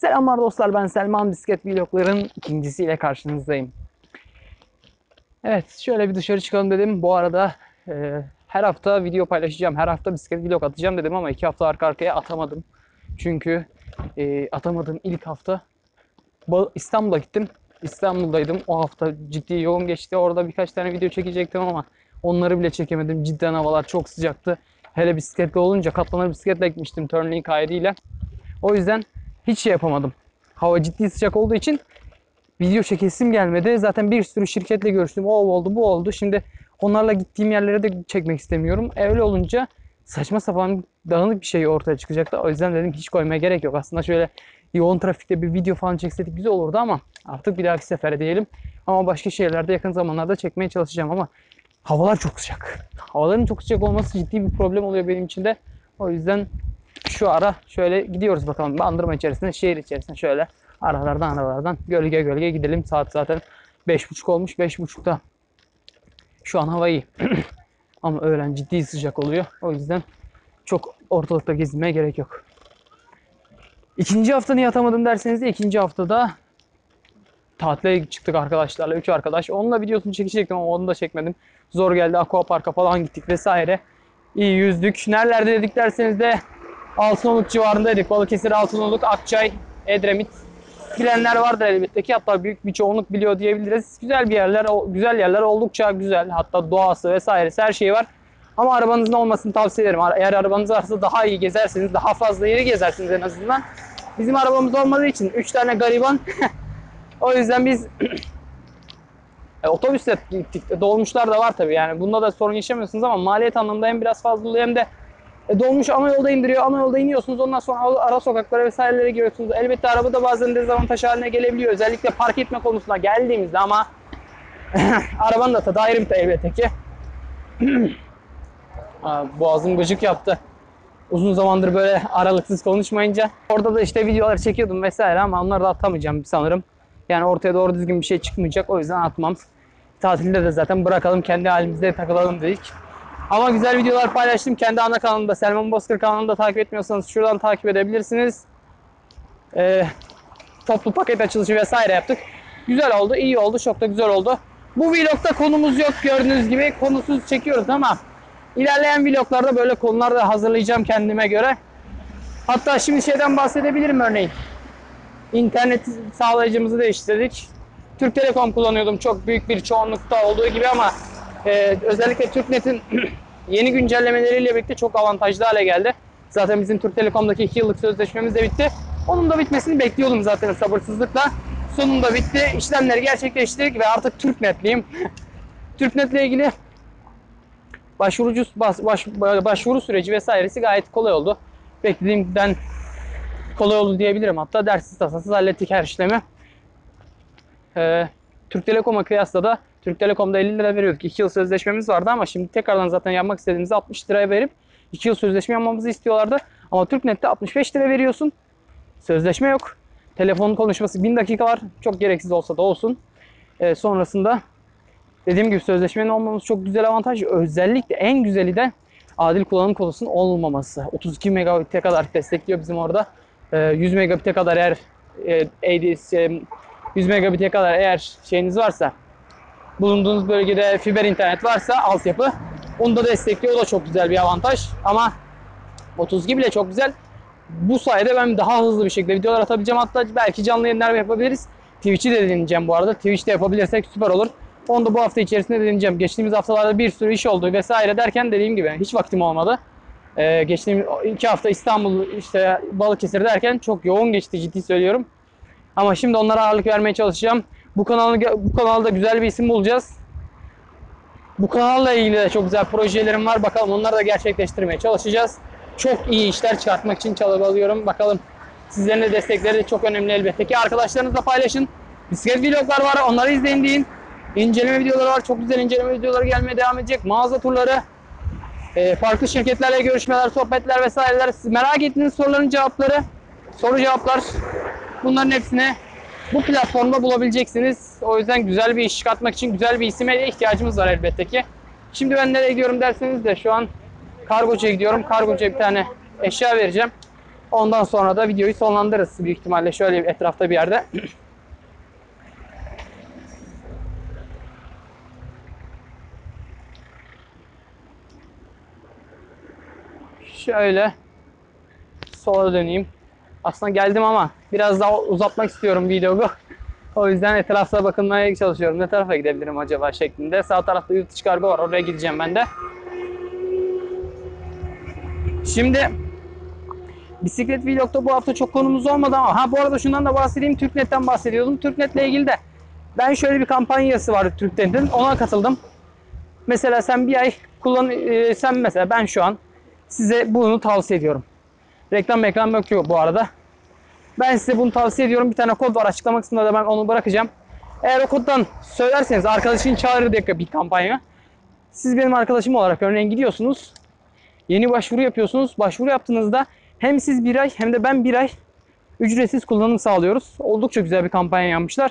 Selamlar dostlar ben Selman Bisiklet Vlogların ikincisiyle karşınızdayım. Evet şöyle bir dışarı çıkalım dedim. Bu arada e, her hafta video paylaşacağım. Her hafta bisiklet vlog atacağım dedim ama iki hafta arka arkaya atamadım. Çünkü e, atamadığım ilk hafta İstanbul'a gittim. İstanbul'daydım. O hafta ciddi yoğun geçti. Orada birkaç tane video çekecektim ama onları bile çekemedim. Cidden havalar çok sıcaktı. Hele bisikletle olunca katlanır bisikletle gitmiştim Turnlink ile. O yüzden hiç şey yapamadım. Hava ciddi sıcak olduğu için video çekesim gelmedi. Zaten bir sürü şirketle görüştüm. O oldu, bu oldu. Şimdi onlarla gittiğim yerlere de çekmek istemiyorum. E, Öyle olunca saçma sapan dağınık bir şey ortaya çıkacaktı. O yüzden dedim hiç koymaya gerek yok. Aslında şöyle yoğun trafikte bir video falan çekseydik güzel olurdu ama artık bir dahaki sefere diyelim. Ama başka şeylerde yakın zamanlarda çekmeye çalışacağım ama havalar çok sıcak. Havaların çok sıcak olması ciddi bir problem oluyor benim için de. O yüzden şu ara şöyle gidiyoruz bakalım. Bandırma içerisinde, şehir içerisinde şöyle aralardan aralardan gölge gölge gidelim. Saat zaten 5.30 olmuş. 5.30'da şu an hava iyi. Ama öğlen ciddi sıcak oluyor. O yüzden çok ortalıkta gezinmeye gerek yok. İkinci hafta niye atamadım derseniz de ikinci haftada tatile çıktık arkadaşlarla. Üç arkadaş. Onunla videosunu çekecektim ama onu da çekmedim. Zor geldi. Aquapark'a falan gittik vesaire. İyi yüzdük. Nerelerde dedik derseniz de Altınoluk civarındaydık. Balıkesir, Altınoluk, Akçay, Edremit. Bilenler vardır elbette ki. Hatta büyük bir çoğunluk biliyor diyebiliriz. Güzel bir yerler, güzel yerler oldukça güzel. Hatta doğası vesairesi her şey var. Ama arabanızın olmasını tavsiye ederim. Eğer arabanız varsa daha iyi gezersiniz, daha fazla yeri gezersiniz en azından. Bizim arabamız olmadığı için 3 tane gariban. o yüzden biz e, otobüsle gittik. Dolmuşlar da var tabii yani. Bunda da sorun yaşamıyorsunuz ama maliyet anlamında hem biraz fazla hem de dolmuş ana yolda indiriyor. Ana yolda iniyorsunuz. Ondan sonra ara- ara sokaklara vesairelere giriyorsunuz. Elbette araba da bazen dezavantaj haline gelebiliyor. Özellikle park etme konusuna geldiğimizde ama arabanın da tadı ayrı bir elbette ki. Boğazım gıcık yaptı. Uzun zamandır böyle aralıksız konuşmayınca. Orada da işte videolar çekiyordum vesaire ama onları da atamayacağım sanırım. Yani ortaya doğru düzgün bir şey çıkmayacak. O yüzden atmam. Tatilde de zaten bırakalım kendi halimizde takılalım dedik. Ama güzel videolar paylaştım. Kendi ana kanalımda Selman Bozkır kanalında takip etmiyorsanız şuradan takip edebilirsiniz. Ee, toplu paket açılışı vesaire yaptık. Güzel oldu, iyi oldu, çok da güzel oldu. Bu vlogda konumuz yok gördüğünüz gibi. Konusuz çekiyoruz ama ilerleyen vloglarda böyle konular da hazırlayacağım kendime göre. Hatta şimdi şeyden bahsedebilirim örneğin. İnternet sağlayıcımızı değiştirdik. Türk Telekom kullanıyordum çok büyük bir çoğunlukta olduğu gibi ama e, özellikle TürkNet'in yeni güncellemeleriyle birlikte çok avantajlı hale geldi. Zaten bizim Türk Telekom'daki 2 yıllık sözleşmemiz de bitti. Onun da bitmesini bekliyordum zaten sabırsızlıkla. Sonunda bitti. İşlemleri gerçekleştirdik ve artık TürkNet'liyim. TürkNet'le ilgili başvurucu baş, baş- başvuru süreci vesairesi gayet kolay oldu. Beklediğimden kolay oldu diyebilirim. Hatta dersiz tasasız hallettik her işlemi. Ee, Türk Telekom'a kıyasla da Türk Telekom'da 50 lira veriyorduk. 2 yıl sözleşmemiz vardı ama şimdi tekrardan zaten yapmak istediğimizde 60 liraya verip 2 yıl sözleşme yapmamızı istiyorlardı. Ama TürkNet'te 65 lira veriyorsun. Sözleşme yok. Telefon konuşması 1000 dakika var. Çok gereksiz olsa da olsun. Ee, sonrasında dediğim gibi sözleşmenin olmaması çok güzel avantaj. Özellikle en güzeli de adil kullanım kodusunun olmaması. 32 megabit'e kadar destekliyor bizim orada. Ee, 100 megabit'e kadar eğer e, ADS, e, 100 megabit'e kadar eğer şeyiniz varsa bulunduğunuz bölgede fiber internet varsa altyapı onu da destekliyor. O da çok güzel bir avantaj. Ama 32 bile çok güzel. Bu sayede ben daha hızlı bir şekilde videolar atabileceğim. Hatta belki canlı yayınlar yapabiliriz. Twitch'i de deneyeceğim bu arada. Twitch'te yapabilirsek süper olur. Onu da bu hafta içerisinde deneyeceğim. Geçtiğimiz haftalarda bir sürü iş oldu vesaire derken dediğim gibi hiç vaktim olmadı. Ee, geçtiğimiz iki hafta İstanbul işte Balıkesir derken çok yoğun geçti ciddi söylüyorum. Ama şimdi onlara ağırlık vermeye çalışacağım. Bu kanalı bu kanalda güzel bir isim bulacağız. Bu kanalla ilgili de çok güzel projelerim var. Bakalım onları da gerçekleştirmeye çalışacağız. Çok iyi işler çıkartmak için çabalıyorum. Bakalım sizlerin de destekleri de çok önemli elbette ki. Arkadaşlarınızla paylaşın. Bisiklet vloglar var. Onları izleyin deyin. İnceleme videoları var. Çok güzel inceleme videoları gelmeye devam edecek. Mağaza turları, e, farklı şirketlerle görüşmeler, sohbetler vesaireler. Siz merak ettiğiniz soruların cevapları, soru cevaplar bunların hepsini bu platformda bulabileceksiniz. O yüzden güzel bir iş çıkartmak için güzel bir isime ihtiyacımız var elbette ki. Şimdi ben nereye gidiyorum derseniz de şu an kargocuya gidiyorum. Kargocuya bir tane eşya vereceğim. Ondan sonra da videoyu sonlandırırız büyük ihtimalle şöyle etrafta bir yerde. Şöyle sola döneyim. Aslında geldim ama biraz daha uzatmak istiyorum videoyu. O yüzden etrafta bakınmaya çalışıyorum. Ne tarafa gidebilirim acaba şeklinde. Sağ tarafta yurt dışı kargo var. Oraya gideceğim ben de. Şimdi bisiklet vlogda bu hafta çok konumuz olmadı ama ha bu arada şundan da bahsedeyim. Türknet'ten bahsediyordum. Türknet'le ilgili de ben şöyle bir kampanyası vardı Türknet'in. Ona katıldım. Mesela sen bir ay kullan e, sen mesela ben şu an size bunu tavsiye ediyorum. Reklam reklam yok bu arada. Ben size bunu tavsiye ediyorum. Bir tane kod var açıklama kısmında da ben onu bırakacağım. Eğer o koddan söylerseniz arkadaşın çağırır diye bir kampanya. Siz benim arkadaşım olarak örneğin gidiyorsunuz. Yeni başvuru yapıyorsunuz. Başvuru yaptığınızda hem siz bir ay hem de ben bir ay ücretsiz kullanım sağlıyoruz. Oldukça güzel bir kampanya yapmışlar.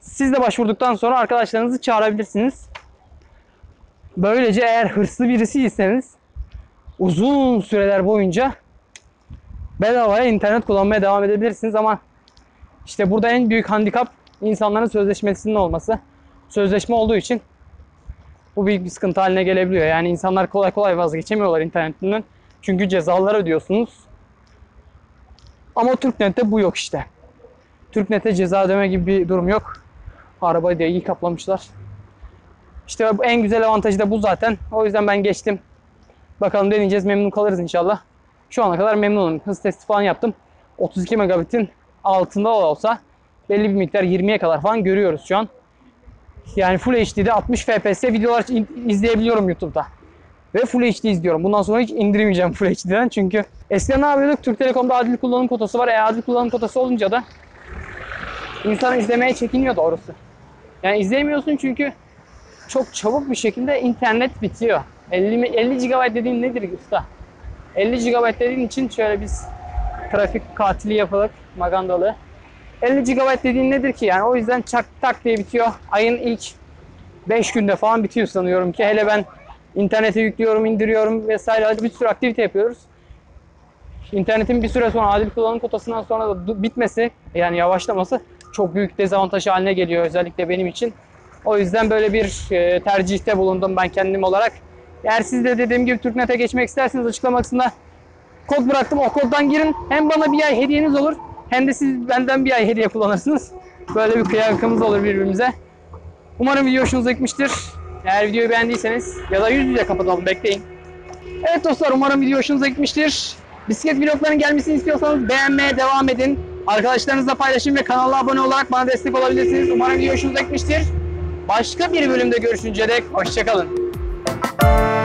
Siz de başvurduktan sonra arkadaşlarınızı çağırabilirsiniz. Böylece eğer hırslı birisiyseniz uzun süreler boyunca bedavaya internet kullanmaya devam edebilirsiniz ama işte burada en büyük handikap insanların sözleşmesinin olması. Sözleşme olduğu için bu büyük bir sıkıntı haline gelebiliyor. Yani insanlar kolay kolay vazgeçemiyorlar internetinden. Çünkü cezalar ödüyorsunuz. Ama Türknet'te bu yok işte. Türknet'te ceza ödeme gibi bir durum yok. Arabayı da iyi kaplamışlar. İşte en güzel avantajı da bu zaten. O yüzden ben geçtim. Bakalım deneyeceğiz. Memnun kalırız inşallah. Şu ana kadar memnunum. Hız testi falan yaptım. 32 megabitin altında olsa belli bir miktar 20'ye kadar falan görüyoruz şu an. Yani Full HD'de 60 FPS videolar izleyebiliyorum YouTube'da. Ve Full HD izliyorum. Bundan sonra hiç indirmeyeceğim Full HD'den çünkü eskiden ne yapıyorduk? Türk Telekom'da adil kullanım kotası var. E adil kullanım kotası olunca da insan izlemeye çekiniyor doğrusu. Yani izleyemiyorsun çünkü çok çabuk bir şekilde internet bitiyor. 50, 50 GB dediğin nedir usta? 50 GB dediğin için şöyle biz trafik katili yapılık magandalı. 50 GB dediğin nedir ki yani o yüzden çak tak diye bitiyor. Ayın ilk 5 günde falan bitiyor sanıyorum ki hele ben internete yüklüyorum, indiriyorum vesaire bir sürü aktivite yapıyoruz. İnternetin bir süre sonra adil kullanım kotasından sonra da bitmesi yani yavaşlaması çok büyük dezavantaj haline geliyor özellikle benim için. O yüzden böyle bir e, tercihte bulundum ben kendim olarak. Eğer siz de dediğim gibi Türknet'e geçmek isterseniz açıklama kısmına kod bıraktım. O koddan girin. Hem bana bir ay hediyeniz olur hem de siz benden bir ay hediye kullanırsınız. Böyle bir kıyakımız olur birbirimize. Umarım video hoşunuza gitmiştir. Eğer videoyu beğendiyseniz ya da yüz yüze kapatalım bekleyin. Evet dostlar umarım video hoşunuza gitmiştir. Bisiklet vloglarının gelmesini istiyorsanız beğenmeye devam edin. Arkadaşlarınızla paylaşın ve kanala abone olarak bana destek olabilirsiniz. Umarım video hoşunuza gitmiştir. Başka bir bölümde görüşünce dek hoşçakalın. Música